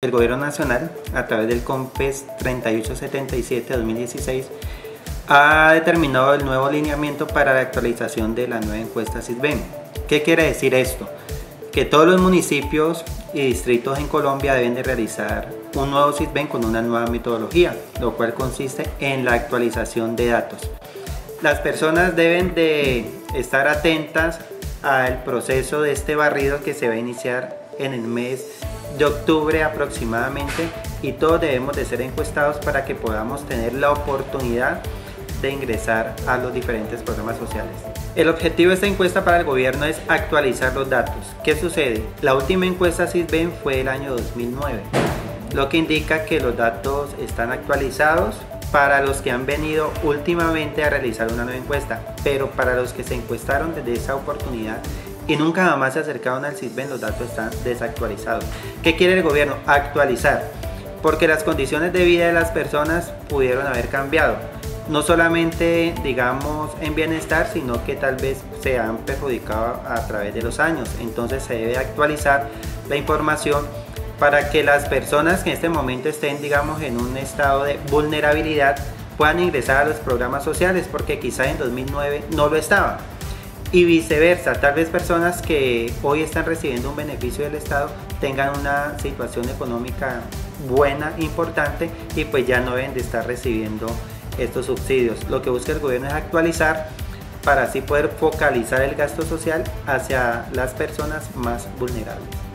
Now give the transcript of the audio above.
El Gobierno Nacional, a través del COMPES 3877-2016, ha determinado el nuevo lineamiento para la actualización de la nueva encuesta SISBEN. ¿Qué quiere decir esto? Que todos los municipios y distritos en Colombia deben de realizar un nuevo SISBEN con una nueva metodología, lo cual consiste en la actualización de datos. Las personas deben de estar atentas al proceso de este barrido que se va a iniciar en el mes de octubre aproximadamente y todos debemos de ser encuestados para que podamos tener la oportunidad de ingresar a los diferentes programas sociales. El objetivo de esta encuesta para el gobierno es actualizar los datos. ¿Qué sucede? La última encuesta SISBEN fue el año 2009, lo que indica que los datos están actualizados para los que han venido últimamente a realizar una nueva encuesta, pero para los que se encuestaron desde esa oportunidad y nunca más se acercaron al CISBEN, los datos están desactualizados. ¿Qué quiere el gobierno? Actualizar, porque las condiciones de vida de las personas pudieron haber cambiado. No solamente, digamos, en bienestar, sino que tal vez se han perjudicado a través de los años. Entonces se debe actualizar la información para que las personas que en este momento estén, digamos, en un estado de vulnerabilidad puedan ingresar a los programas sociales, porque quizá en 2009 no lo estaban y viceversa, tal vez personas que hoy están recibiendo un beneficio del Estado tengan una situación económica buena, importante y pues ya no deben de estar recibiendo estos subsidios. Lo que busca el gobierno es actualizar para así poder focalizar el gasto social hacia las personas más vulnerables.